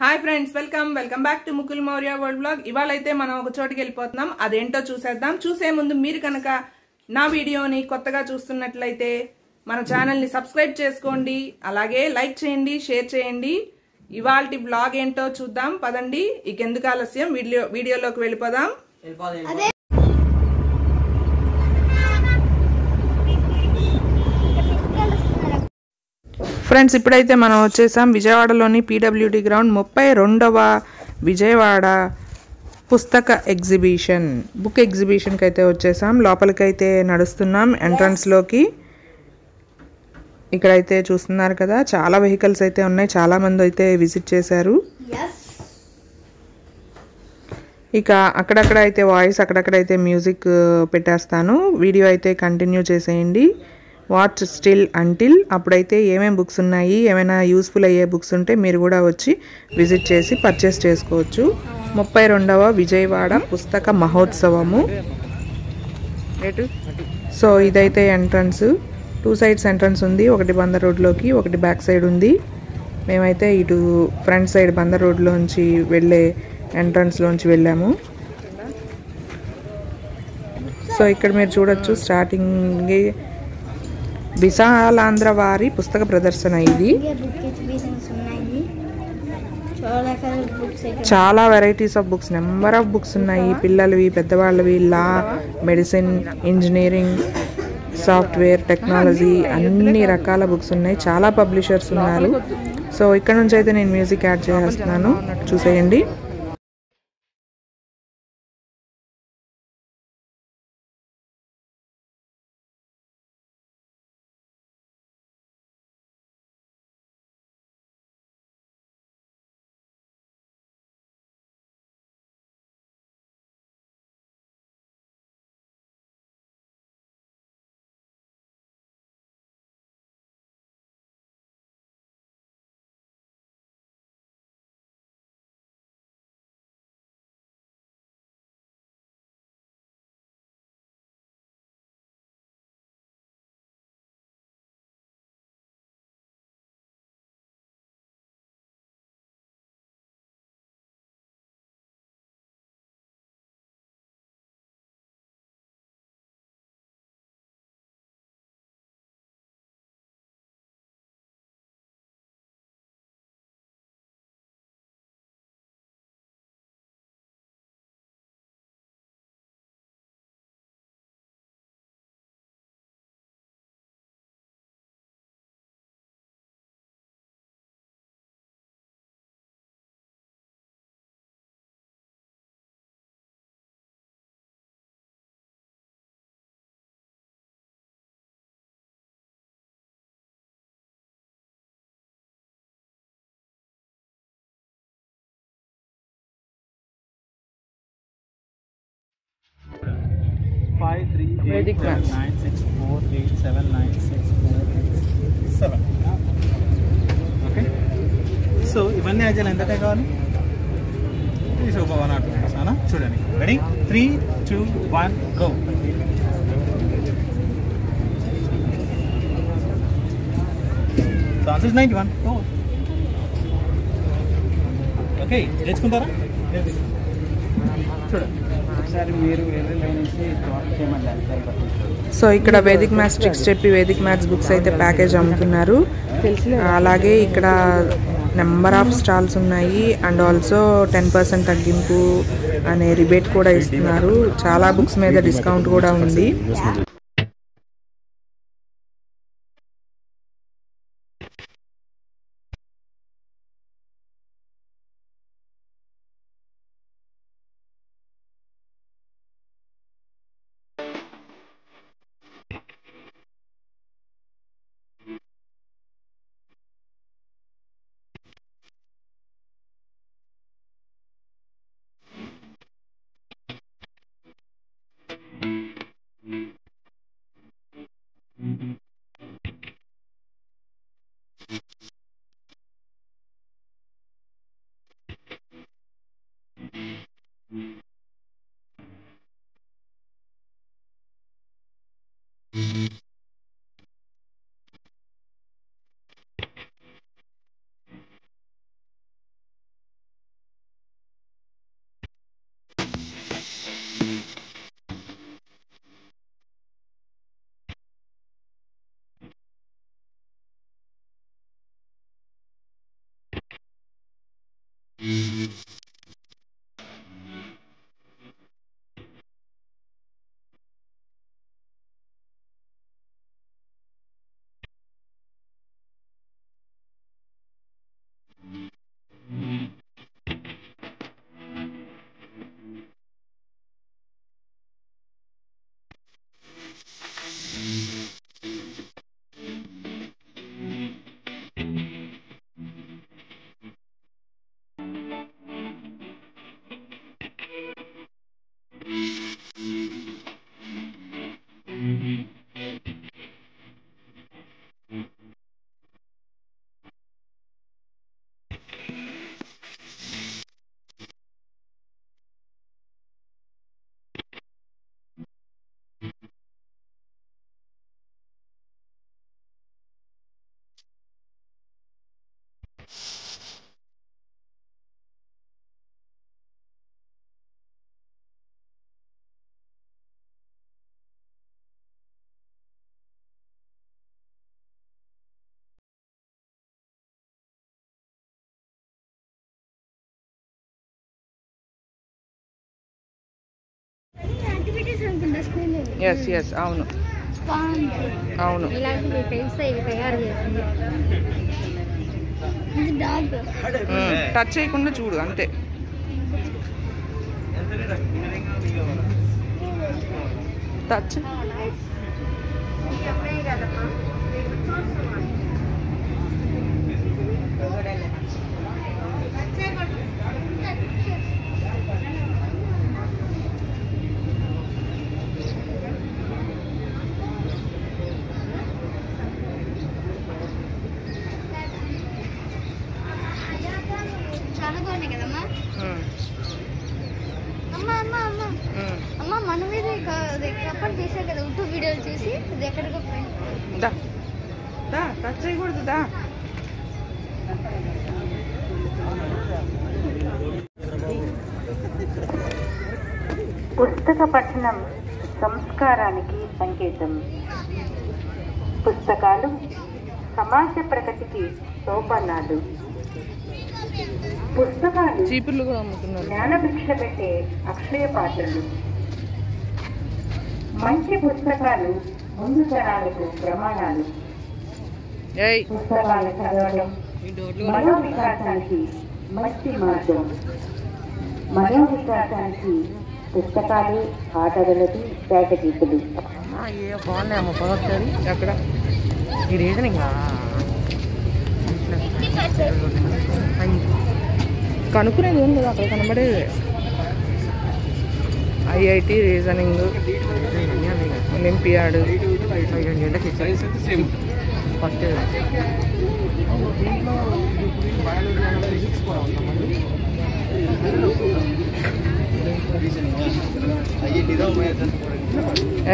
Hi friends welcome. Welcome back to Mukul Maurya world blog. ఇవాళ అయితే మనం ఒక చోటుకి వెళ్ళిపోతున్నాం. అదేంటో చూసేద్దాం. చూసే ముందు మీరు కనుక నా వీడియోని కొత్తగా చూస్తున్నట్లయితే మన ఛానల్ని సబ్స్క్రైబ్ చేసుకోండి. అలాగే లైక్ చేయండి షేర్ చేయండి. ఇవాళ బ్లాగ్ ఏంటో చూద్దాం. పదండి. ఇక ఎందుకు ఆలస్యం? వీడియో వీడియోలోకి వెళ్ళిపోదాం. ఫ్రెండ్స్ ఇప్పుడైతే మనం వచ్చేసాం విజయవాడలోని పీడబ్ల్యూడి గ్రౌండ్ ముప్పై రెండవ విజయవాడ పుస్తక ఎగ్జిబిషన్. బుక్ ఎగ్జిబిషన్కి అయితే వచ్చేసాం. లోపలికైతే నడుస్తున్నాం ఎంట్రన్స్లోకి. ఇక్కడైతే చూస్తున్నారు కదా చాలా వెహికల్స్ అయితే ఉన్నాయి. చాలా మంది అయితే విజిట్ చేశారు. ఇక అక్కడక్కడ అయితే వాయిస్ అక్కడక్కడ అయితే మ్యూజిక్ పెట్టేస్తాను. వీడియో అయితే కంటిన్యూ చేసేయండి. వాచ్ స్టిల్ అంటిల్ అప్పుడైతే ఏమేమి బుక్స్ ఉన్నాయి ఏమైనా యూస్ఫుల్ అయ్యే బుక్స్ ఉంటే మీరు కూడా వచ్చి విజిట్ చేసి పర్చేస్ చేసుకోవచ్చు. ముప్పై రెండవ విజయవాడ పుస్తక మహోత్సవము. సో ఇదైతే ఎంట్రన్స్ టూ సైడ్స్ ఎంట్రన్స్ ఉంది. ఒకటి బందర్ రోడ్లోకి ఒకటి బ్యాక్ సైడ్ ఉంది. మేమైతే ఇటు ఫ్రంట్ సైడ్ బందర్ రోడ్లోంచి వెళ్ళే ఎంట్రన్స్లోంచి వెళ్ళాము. సో ఇక్కడ మీరు చూడొచ్చు స్టార్టింగ్ విశాలాంధ్ర వారి పుస్తక ప్రదర్శన ఇది. చాలా varieties of books number of books ఉన్నాయి. పిల్లలవి పెద్దవాళ్ళవి law medicine engineering software technology అన్ని రకాల బుక్స్ ఉన్నాయి. చాలా పబ్లిషర్స్ ఉన్నారు. సో ఇక్కడ నుంచి అయితే నేను మ్యూజిక్ యాడ్ చేస్తున్నాను. చూసేయండి. Five three Vedic eight seven maths. nine six four eight seven nine six four eight seven. Okay so ఇవన్నీ అజలు ఎంత టైం కావాలి తీసి ఒక వన్ నాట్ అవునా చూడండి ready three two one go so answer ninety one go okay నేర్చుకుంటారా చూడండి సో ఇక్కడ వేదిక్ మ్యాథ్స్ ట్రిక్స్ చెప్పి వేదిక్ మ్యాథ్స్ బుక్స్ అయితే ప్యాకేజ్ అమ్ముతున్నారు. అలాగే ఇక్కడ నెంబర్ ఆఫ్ స్టాల్స్ ఉన్నాయి అండ్ ఆల్సో టెన్ పర్సెంట్ తగ్గింపు అనే రిబేట్ కూడా ఇస్తున్నారు. చాలా బుక్స్ మీద డిస్కౌంట్ కూడా ఉంది. ఎస్ ఎస్ అవును. అవును. టచ్ చేయకుండా చూడు అంతే. టచ్ దా దా టచ్ చేయకూడదు దా. పుస్తక పఠనం సంస్కారానికి సంకేతం. పుస్తకాలు సమాజ ప్రగతికి సోపానాలు. పుస్తకాలు చీపుర్లు కూడా అమ్ముతున్నారు జ్ఞానభిక్ష పెట్టే అక్షయ పాత్రలు. మంచి పుస్తకాలు ముందు తరాలకు ప్రమాణాలు. ఏయ్. పుస్తకాలు చదవడం మనో వికాసానికి మంచి మార్గం. మనో వికాసానికి పుస్తకాలు ఆటగలది ఈ రీజనింగ్? కనుక్కునేది ఏం లేదు అక్కడ కనబడేది. IIT reasoning. Olympiad. రెండు గంటలకు ఇచ్చారు ఫస్ట్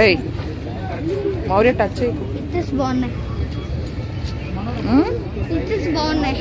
ఏయ్ మౌర్య టచ్ చేయి ఇట్స్ బాగున్నాయి ఇట్స్ బాగున్నాయి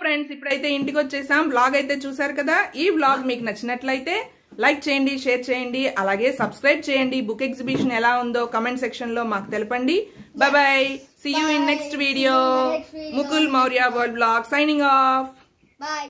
ఫ్రెండ్స్ ఇప్పుడైతే ఇంటికి వచ్చేసాం బ్లాగ్ అయితే చూసారు కదా? ఈ బ్లాగ్ మీకు నచ్చినట్లయితే లైక్ చేయండి షేర్ చేయండి అలాగే సబ్స్క్రైబ్ చేయండి. బుక్ ఎగ్జిబిషన్ ఎలా ఉందో కమెంట్ సెక్షన్లో మాకు తెలపండి. Bye bye see you in next video Mukul Maurya world blog signing off bye